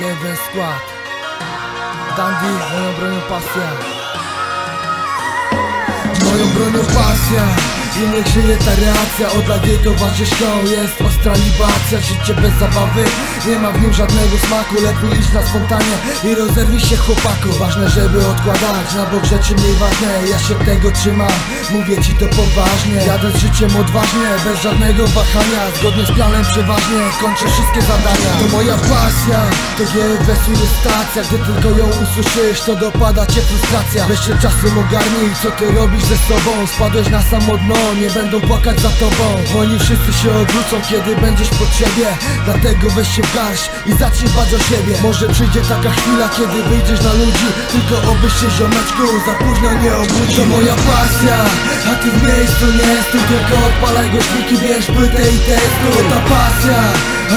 GW skład Dandy, moją bronią pasja Moją bronią pasja i niech żyje ta reakcja Od lat jej towarzyszką jest ostra libacja Życie bez zabawy, nie ma w nim żadnego smaku Lepiej iść na spontanie i rozerwij się chłopaku. Ważne, żeby odkładać na bok rzeczy mniej ważne Ja się tego trzymam, mówię ci to poważnie. Jadę z życiem odważnie, bez żadnego wahania Zgodnie z planem przeważnie, kończę wszystkie zadania. To moja pasja, to GWS-u jest stacja Gdy tylko ją usłyszysz, to dopada cię frustracja. Weź się czasem ogarnij, co ty robisz ze sobą. Spadłeś na samo dno, nie będą płakać za tobą Oni wszyscy się odwrócą, kiedy będziesz w potrzebie Dlatego weź się w garść i zacznij dbać o siebie. Może przyjdzie taka chwila, kiedy wyjdziesz na ludzi Tylko obyś się ziomeczku za późno nie obudził To moja pasja, a ty w miejscu nie stój Tylko odpalaj głośniki, bierz płytę i testuj. To ta pasja,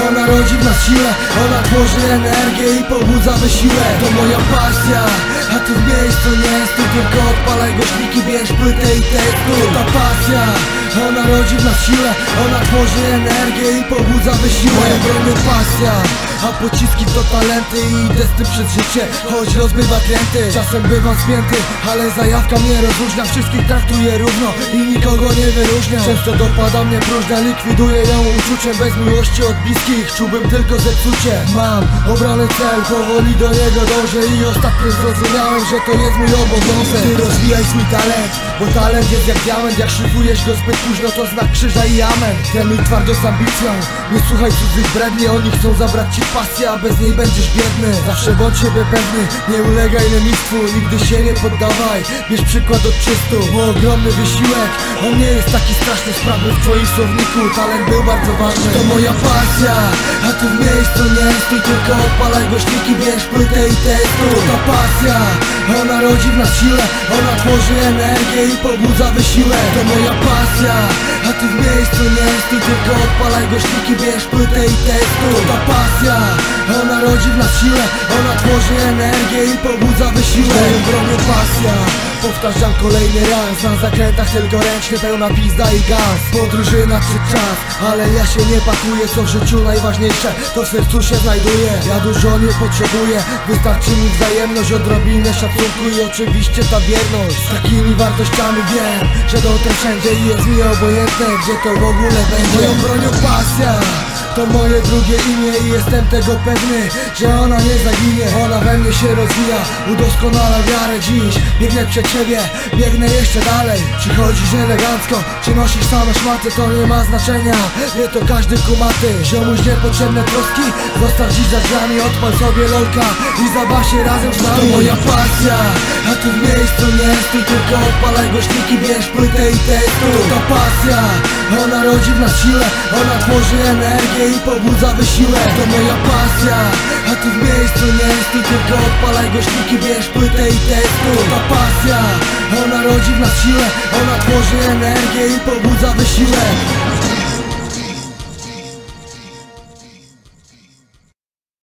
ona rodzi w nas siłę Ona tworzy energię i pobudza wysiłek. To moja pasja, a ty w miejscu nie stój Tylko odpalaj głośniki, bierz płytę i testuj To ta pasja, ona rodzi w nas siłę Ona tworzy energię i pobudza wysiłek. Moja bronią pasja, a pociski to talenty I idę z tym przez życie, choć rozbywa kręty Czasem bywam spięty, ale zajawka mnie rozróżnia Wszystkich traktuję równo i nikogo nie wyróżnia. Często dopada mnie próżnia, likwiduję ją uczuciem Bez miłości od bliskich, czułbym tylko zepsucie. Mam obrany cel, powoli do niego dążę I ostatnio zrozumiałem, że to jest mój obowiązek. Ty rozwijaj swój talent, bo talent jest jak diament. Jak szykujesz go zbyt późno, to znak krzyża i amen. Trenuj twardo z ambicją, nie słuchaj cudzych bredni Oni chcą zabrać ci pasję, a bez niej będziesz biedny. Zawsze bądź siebie pewny, nie ulegaj lenistwu Nigdy się nie poddawaj, bierz przykład od czystu Bo ogromny wysiłek, on nie jest taki straszny Sprawy w twoim słowniku, talent był bardzo ważny. To moja pasja, a ty w miejscu nie stój Tylko odpalaj głośniki, bierz płytę i testuj To ta pasja, ona rodzi w nas siłę Ona tworzy energię i pobudza wysiłek. To moja pasja, a ty w miejscu nie stój Tylko odpalaj głośniki, bierz płytę i testuj To ta pasja, ona rodzi w nas siłę Ona tworzy energię i pobudza wysiłek. Moją bronią pasja Powtarzam kolejny raz. Na zakrętach tylko ręczny pełna pizda i gaz. Podróży nadszedł czas Ale ja się nie pakuję Co w życiu najważniejsze To w sercu się znajduje Ja dużo nie potrzebuję Wystarczy mi wzajemność Odrobinę szacunku i oczywiście ta wierność Z takimi wartościami wiem Że dotrę wszędzie i jest mi obojętne Gdzie to w ogóle będzie. Moją bronią pasja to moje drugie imię i jestem tego pewny Że ona nie zaginie, ona we mnie się rozwija Udoskonala wiarę dziś. Biegnę przed ciebie, biegnę jeszcze dalej. Czy chodzisz elegancko, czy nosisz same szmaty To nie ma znaczenia, wie to każdy kumaty. Ziomuś niepotrzebne troski Zostaw dziś za drzwiami, odpal sobie lolka I zabaw się razem z nami. Moja pasja, a ty w miejscu nie stój Tylko odpalaj głośniki, bierz płytę i testuj. To ta pasja, ona rodzi w nas siłę Ona tworzy energię i pobudza wysiłek To moja pasja, a ty w miejscu nie stój Tylko odpalaj głośniki, bierz płytę i testuj To ta pasja, ona rodzi w nas siłę Ona tworzy energię i pobudza wysiłek